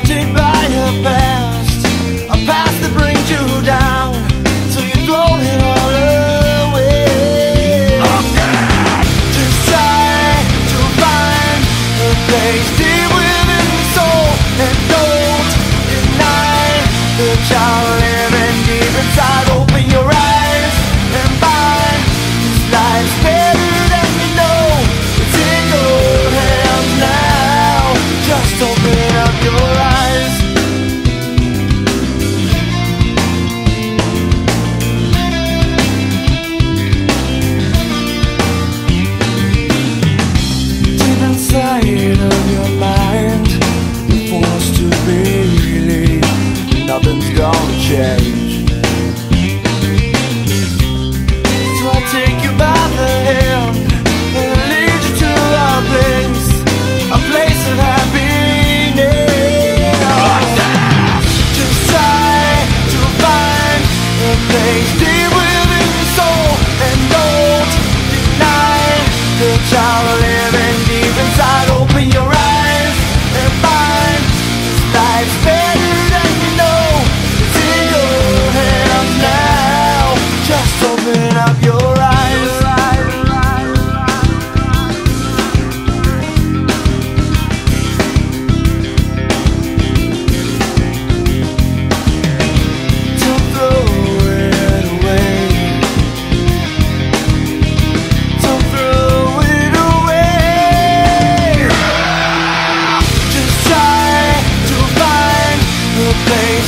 haunted by a past, a past that brings you down, so you throw it all away. Just try to find a place deep within the soul, and don't deny the child Amen.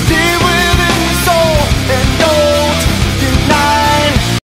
still